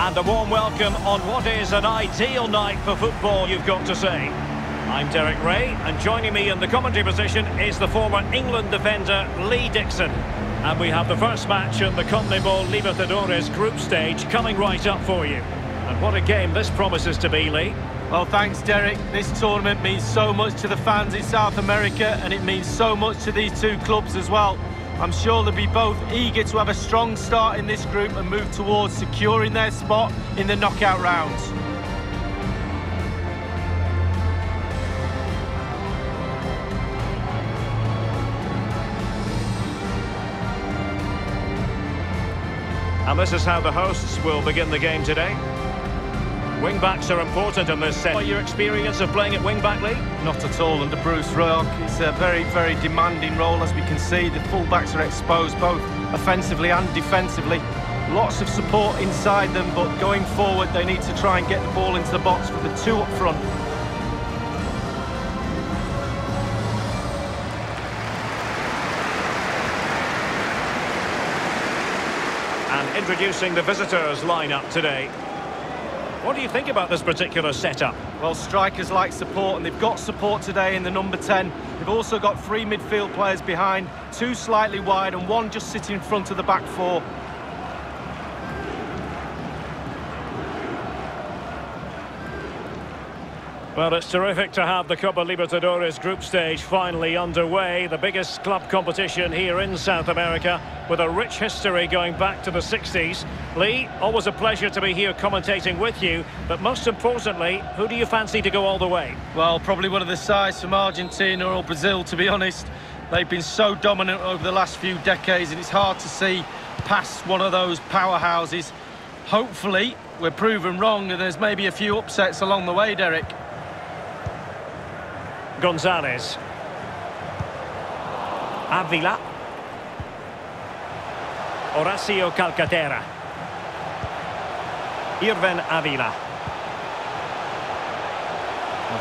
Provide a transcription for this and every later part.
And a warm welcome on what is an ideal night for football, you've got to say. I'm Derek Ray, and joining me in the commentary position is the former England defender Lee Dixon. And we have the first match in the CONMEBOL Libertadores group stage coming right up for you. And what a game this promises to be, Lee. Well, thanks, Derek. This tournament means so much to the fans in South America, and it means so much to these two clubs as well. I'm sure they'll be both eager to have a strong start in this group and move towards securing their spot in the knockout rounds. And this is how the hosts will begin the game today. Wing-backs are important in this set. What your experience of playing at wing-back, Lee? Not at all under Bruce Rioch. It's a very, very demanding role, as we can see. The full-backs are exposed both offensively and defensively. Lots of support inside them, but going forward, they need to try and get the ball into the box for the two up front. And introducing the visitors lineup today. What do you think about this particular setup? Well, strikers like support, and they've got support today in the number 10. They've also got three midfield players behind, two slightly wide and one just sitting in front of the back four. Well, it's terrific to have the Copa Libertadores group stage finally underway. The biggest club competition here in South America with a rich history going back to the 60s. Lee, always a pleasure to be here commentating with you. But most importantly, who do you fancy to go all the way? Well, probably one of the sides from Argentina or Brazil, to be honest. They've been so dominant over the last few decades and it's hard to see past one of those powerhouses. Hopefully, we're proven wrong and there's maybe a few upsets along the way, Derek. Gonzalez. Avila. Horacio Calcaterra. Irven Avila.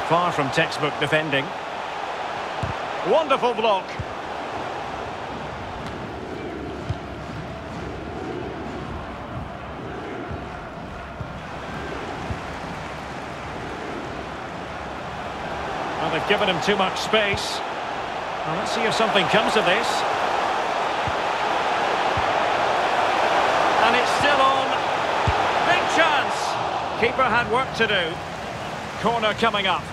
Far from textbook defending. Wonderful block. Given him too much space. Let's see if something comes of this. And it's still on. Big chance. Keeper had work to do. Corner coming up.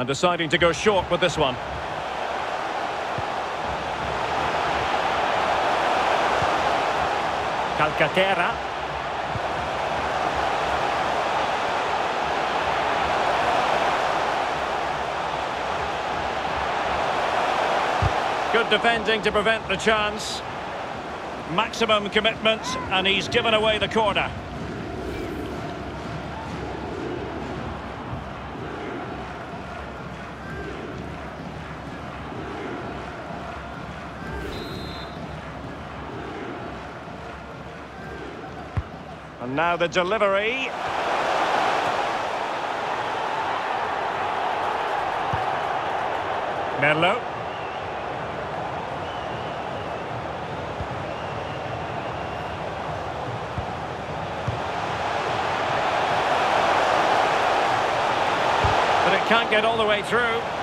And deciding to go short with this one. Calcaterra. Good defending to prevent the chance. Maximum commitment, and he's given away the corner. And now the delivery. Merlo. But it can't get all the way through.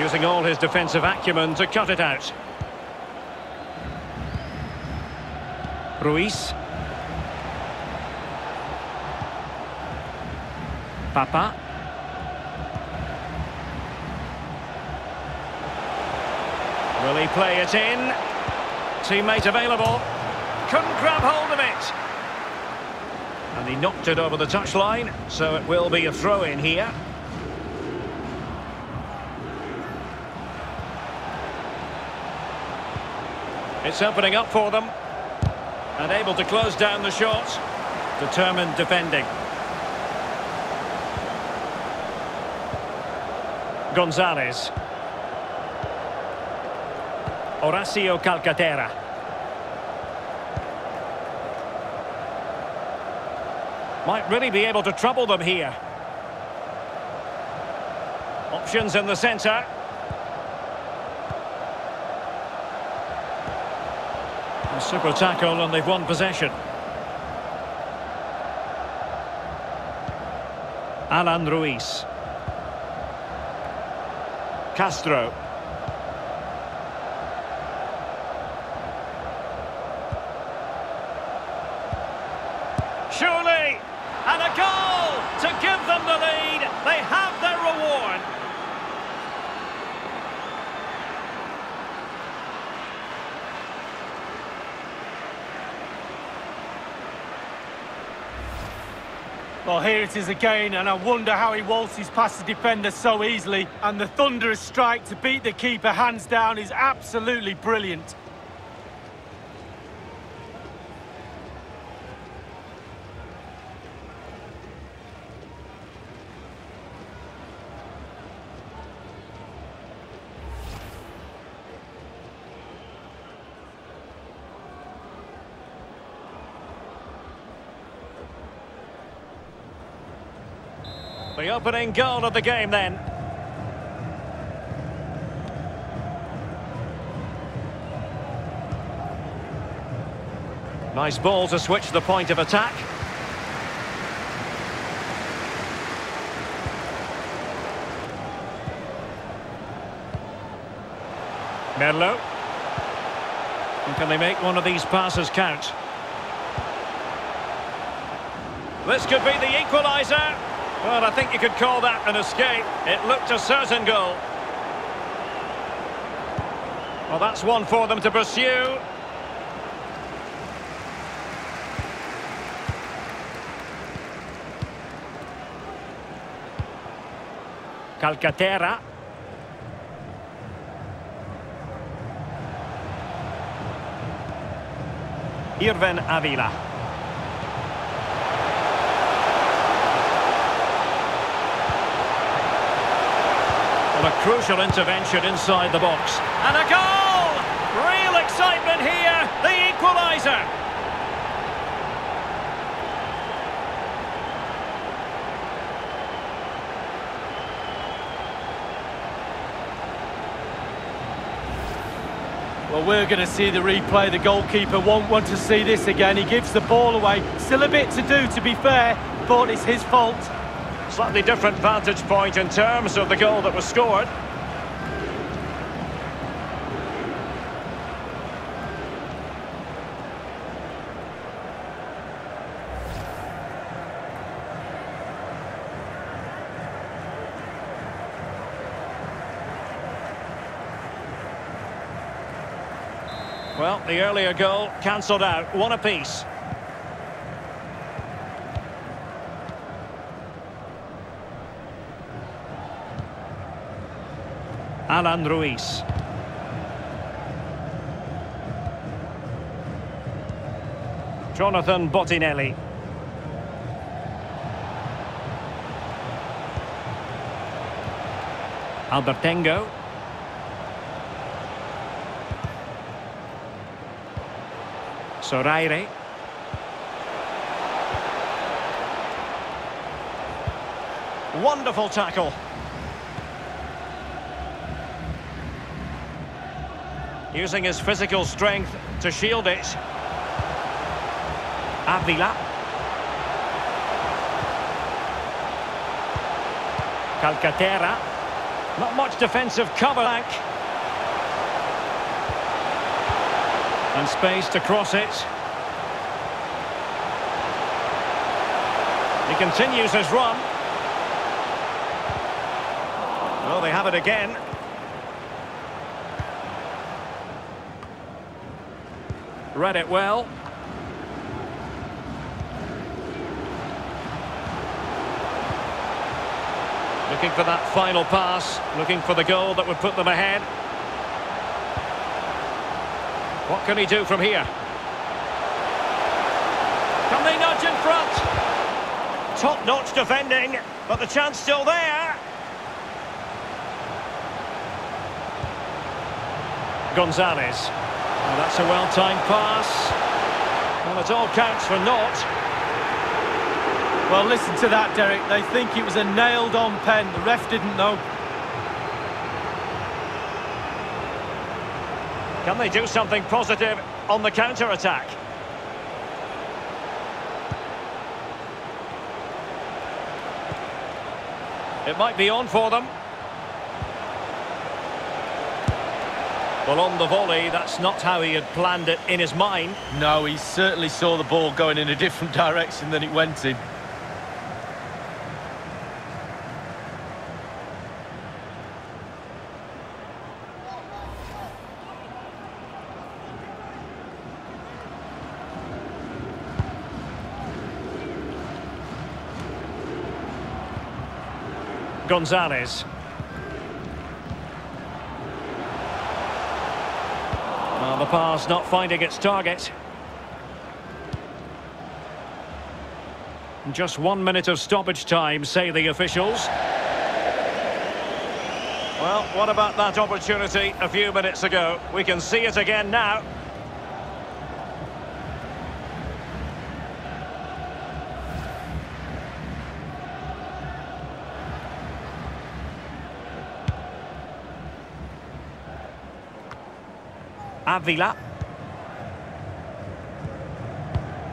Using all his defensive acumen to cut it out. Ruiz. Papa. Will he play it in? Teammate available. Couldn't grab hold of it. And he knocked it over the touchline, so it will be a throw-in here. It's opening up for them. And able to close down the shot. Determined defending. Gonzalez. Horacio Calcaterra. Might really be able to trouble them here. Options in the centre. Super tackle and they've won possession. Alan Ruiz. Castro. Surely! And a goal to give them the lead. They have their reward. Well, here it is again, and I wonder how he waltzes past the defender so easily. And the thunderous strike to beat the keeper hands down is absolutely brilliant. The opening goal of the game then. Nice ball to switch the point of attack. Merlo. And can they make one of these passes count? This could be the equaliser. Well, I think you could call that an escape. It looked a certain goal. Well, that's one for them to pursue. Calcaterra. Irven Avila. A crucial intervention inside the box. And a goal! Real excitement here, the equaliser. Well, we're going to see the replay. The goalkeeper won't want to see this again. He gives the ball away. Still a bit to do, to be fair, but it's his fault. Slightly different vantage point in terms of the goal that was scored. Well, the earlier goal cancelled out, one apiece. Alan Ruiz. Jonathan Bottinelli. Albertengo. Soraire. Wonderful tackle. Using his physical strength to shield it. Avila. Calcaterra. Not much defensive cover. And space to cross it. He continues his run. Well, they have it again. Read it well. Looking for that final pass, looking for the goal that would put them ahead. What can he do from here? Can they nudge in front? Top-notch defending, but the chance still there. Gonzalez. Well, that's a well-timed pass. Well, it all counts for naught. Well, listen to that, Derek. They think it was a nailed-on pen. The ref didn't know. Can they do something positive on the counter-attack? It might be on for them. Well, on the volley, that's not how he had planned it in his mind. No, he certainly saw the ball going in a different direction than it went in. Gonzalez. Well, the pass not finding its target. Just one minute of stoppage time, say the officials. Well, what about that opportunity a few minutes ago? We can see it again now. Avila.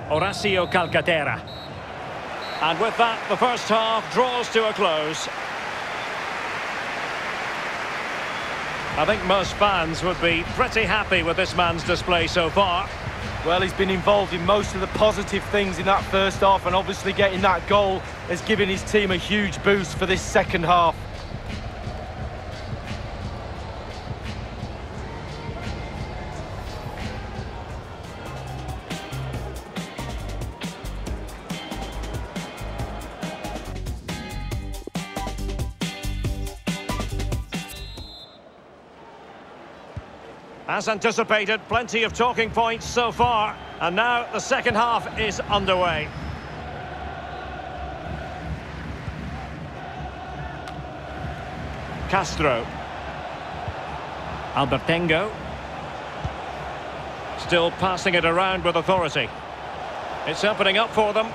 Horacio Calcaterra. And with that, the first half draws to a close. I think most fans would be pretty happy with this man's display so far. Well, he's been involved in most of the positive things in that first half, and obviously getting that goal has given his team a huge boost for this second half. As anticipated, plenty of talking points so far. And now the second half is underway. Castro. Albertengo. Still passing it around with authority. It's opening up for them.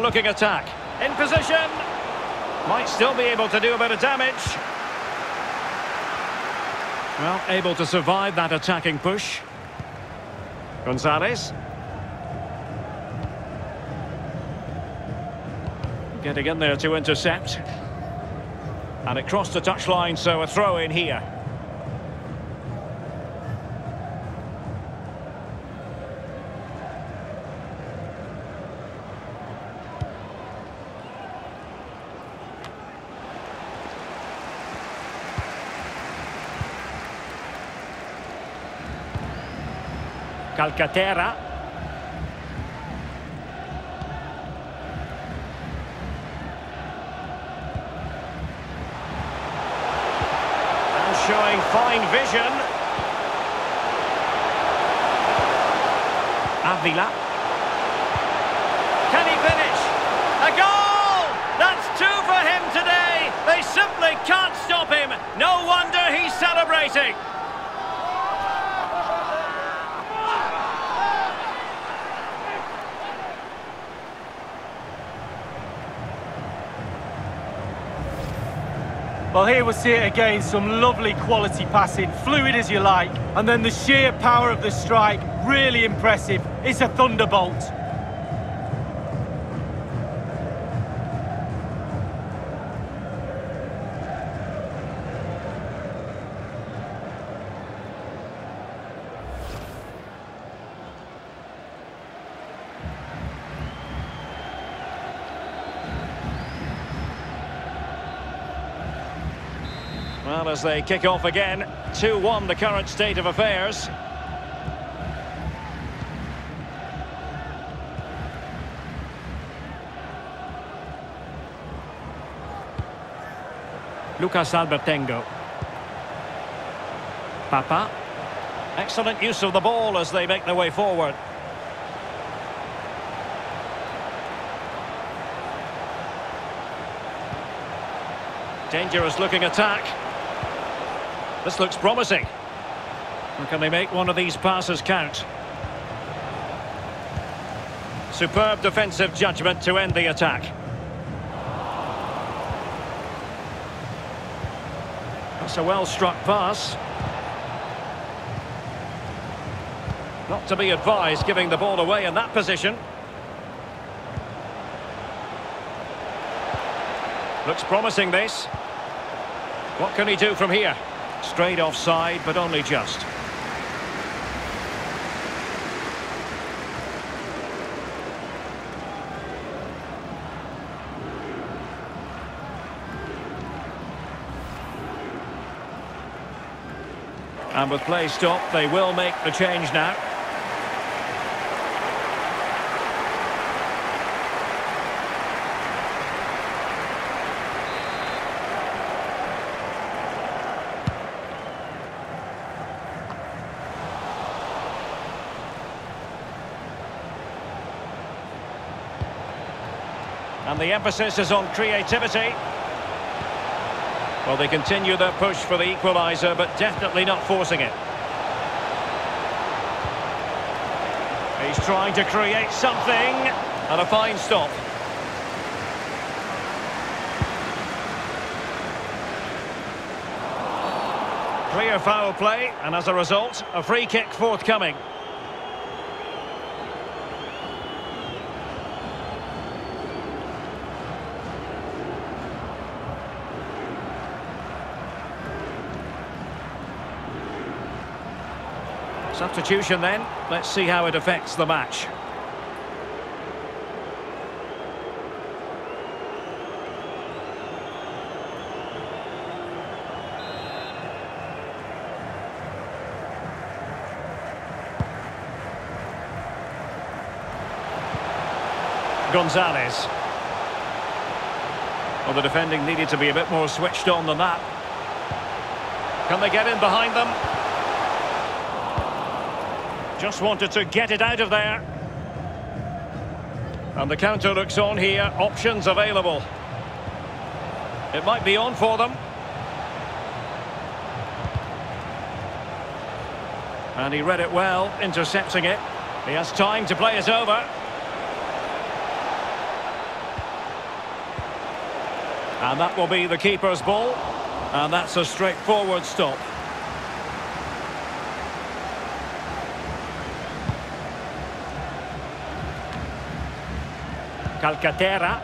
Looking attack. In position. Might still be able to do a bit of damage. Well, able to survive that attacking push. Gonzalez. Getting in there to intercept. And it crossed the touchline, so a throw in here. Calcaterra. And showing fine vision. Avila. Can he finish? A goal! That's two for him today. They simply can't stop him. No wonder he's celebrating. Well, here we'll see it again, some lovely quality passing, fluid as you like, and then the sheer power of the strike, really impressive. It's a thunderbolt. Well, as they kick off again, 2-1 the current state of affairs. Lucas Albertengo. Papa. Excellent use of the ball as they make their way forward. Dangerous looking attack. This looks promising. can they make one of these passes count? Superb defensive judgment to end the attack. That's a well-struck pass. Not to be advised giving the ball away in that position. Looks promising this. What can he do from here? Straight offside, but only just. And with play stopped, they will make the change now. And the emphasis is on creativity. Well, they continue their push for the equaliser, but definitely not forcing it. He's trying to create something, and a fine stop. Clear foul play, and as a result, a free kick forthcoming. Substitution then. Let's see how it affects the match. Gonzalez. Well, the defending needed to be a bit more switched on than that. Can they get in behind them? Just wanted to get it out of there. And the counter looks on here. Options available. It might be on for them. And he read it well, intercepting it. He has time to play it over. And that will be the keeper's ball. And that's a straightforward stop. Calcaterra.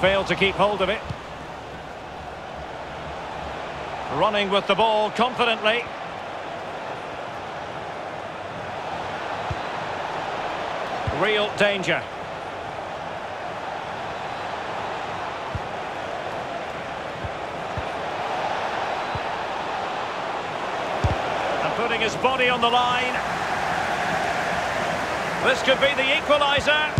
Failed to keep hold of it. Running with the ball confidently. Real danger. And putting his body on the line. This could be the equaliser.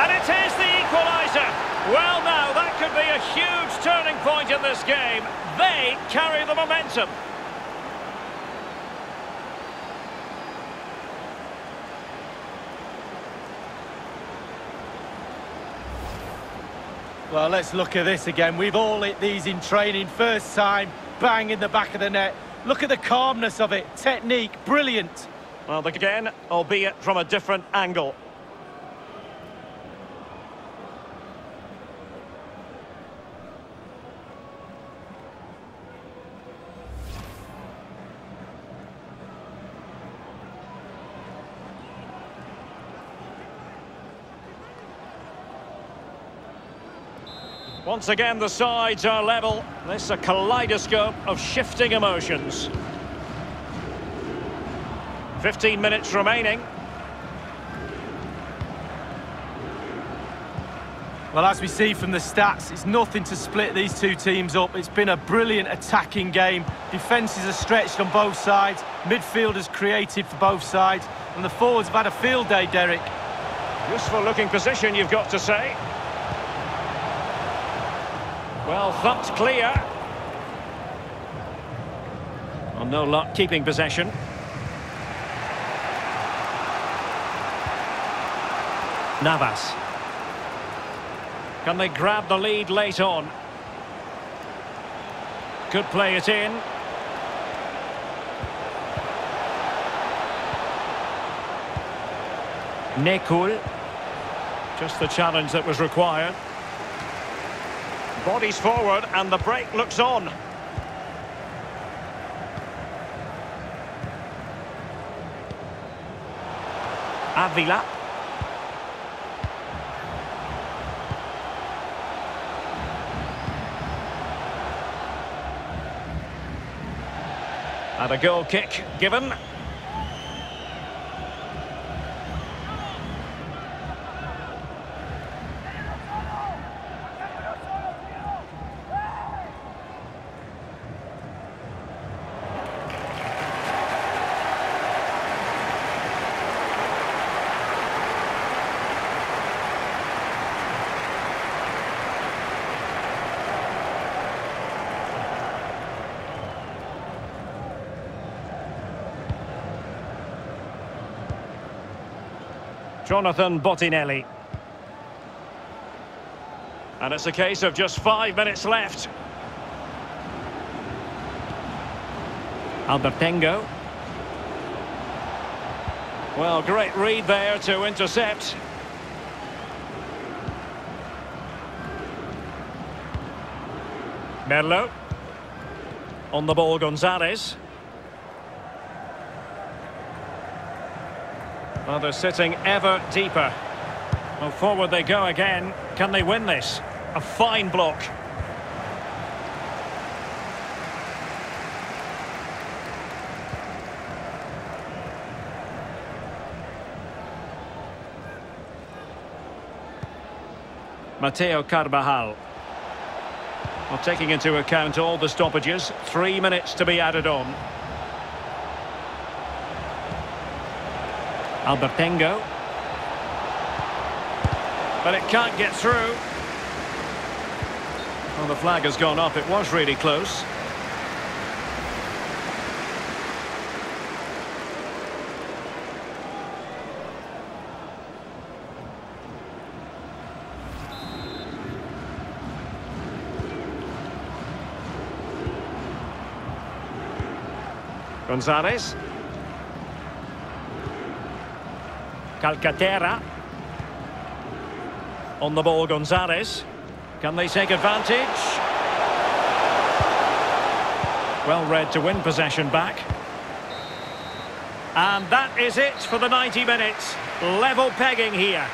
And it is the equaliser. Well, now, that could be a huge turning point in this game. They carry the momentum. Well, let's look at this again. We've all hit these in training. First time, bang in the back of the net. Look at the calmness of it. Technique, brilliant. Well, again, albeit from a different angle. Once again, the sides are level. This is a kaleidoscope of shifting emotions. 15 minutes remaining. Well, as we see from the stats, it's nothing to split these two teams up. It's been a brilliant attacking game. Defences are stretched on both sides. Midfielders created for both sides. And the forwards have had a field day, Derek. Useful looking position, you've got to say. Well, thumped clear. Well, no luck keeping possession. Navas. Can they grab the lead late on? Could play it in. Nekul. Just the challenge that was required. Bodies forward and the break looks on. Avila. And a goal kick given. Jonathan Bottinelli. And it's a case of just five minutes left. Albertengo. Well, great read there to intercept. Merlo. On the ball, Gonzalez. Well, they're sitting ever deeper. Well, forward they go again. Can they win this? A fine block. Mateo Carvajal. Well, taking into account all the stoppages, three minutes to be added on. Albertengo. But it can't get through. Well, the flag has gone up. It was really close. Gonzalez. Calcaterra. On the ball, Gonzalez. Can they take advantage? Well read to win possession back. And that is it for the 90 minutes. Level pegging here.